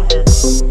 Moses.